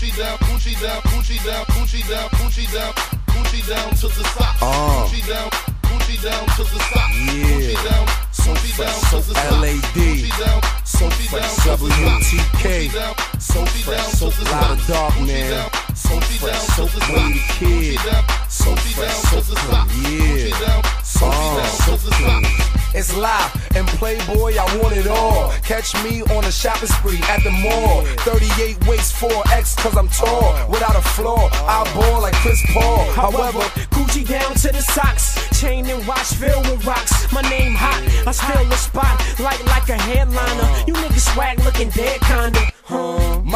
Gucci down, Gucci down, Gucci down, Gucci down, Gucci down, Gucci down to the socks. Uh. Gucci down, Gucci down to the socks. Yeah. Gucci down, So Gucci fresh, down so to the socks. LAD. Gucci down, So fresh, down to the socks. WTK. Gucci down, So fresh, down so to the lot of dog man. So fresh, down so to the Wayne socks. Kid. So fresh, down so to the clean. socks. Yeah. So, Gucci down so to the clean. It's live Playboy, I want it all. Catch me on a shopping spree at the mall. 38 waist 4X, cause I'm tall. Without a flaw, I ball like Chris Paul. However, Gucci down to the socks, chain and watch filled with rocks. My name hot, I steal the spot like like a headliner. You niggas swag looking dead kinda.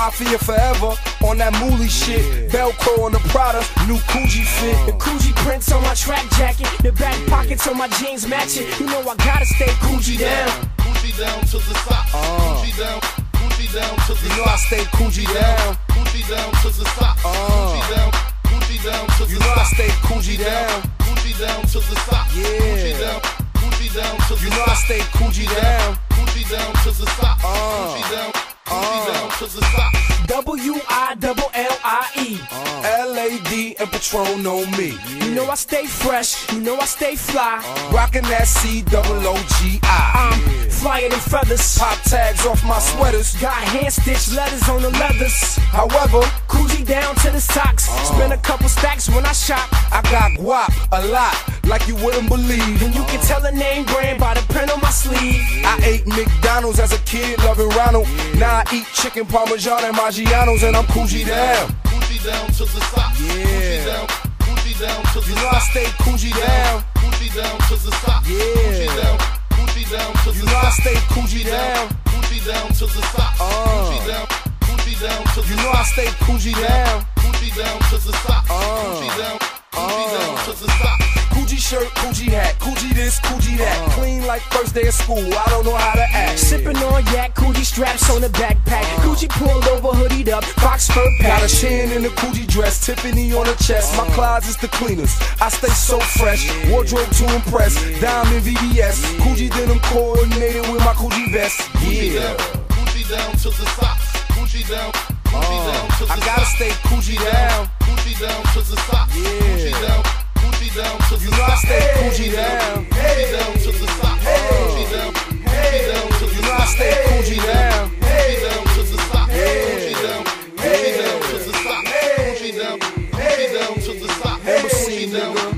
Mafia forever on that mooly shit. Velcro on the Prada, new Coogi fit. Uh. The Gucci prints on my track jacket, the back pockets on my jeans match it. You know I gotta stay Gucci down. Gucci down to the socks. Gucci down, Gucci down to the You know I stay Coogi down. Gucci down to the socks. Gucci down, Gucci down to the socks. You know I stay Coogi down. Gucci down to the socks. Yeah. Down, Gucci down to the You know I socks. stay Coogi down. Gucci down to the socks. Down, down to the socks. W I double L I E. LAD and Patron know me. You know I stay fresh, you know I stay fly. Uh. Rockin' that C double O G I. I'm flyer than feathers. Pop tags off my uh. sweaters. Got hand stitched letters on the leathers. However, Gucci down to the socks. Uh. Spend a couple stacks when I shop. I got guap a lot, like you wouldn't believe. And you can tell the name brand by the print on my sleeve. I ate McDonald's as a kid, loving Ronald. Now I eat chicken parmesan and Maggiano's, and I'm Coogi down. Gucci down to the socks. Yeah. Gucci down, Gucci down to the You know I stay Coogi down. Gucci down to the socks. Yeah. Gucci down, Gucci down to the You know I stay Coogi down. Gucci down to the socks. Gucci down, Gucci down to the You know I stay Coogi down. Gucci down to the socks. Uh. Gucci down, Gucci down to the socks. Coogi shirt, Coogi hat, Coogi this, Coogi that. Uh-huh. Clean like first day of school. I don't know how to act. Sipping on yak, Gucci straps on the backpack. Uh-huh. Gucci pulled over, hoodied up, Fox fur Got a chin in the Coogi dress, Tiffany on the chest. My uh-huh. closet's the cleanest. I stay so fresh, wardrobe to impress. Diamond VVS, Coogi denim coordinated with my Coogi vest. Yeah, down to the socks. Down, Gucci uh, down to the I gotta stay Coogi down. Gucci down to the socks. Yeah. Gucci down to the sock. I stay Gucci down. Gucci down to the sock. Gucci down. Gucci down to the sock. I stay Gucci down. Gucci down to the sock. Gucci down. Gucci down to the sock. Gucci down. Gucci down to the sock. Gucci down.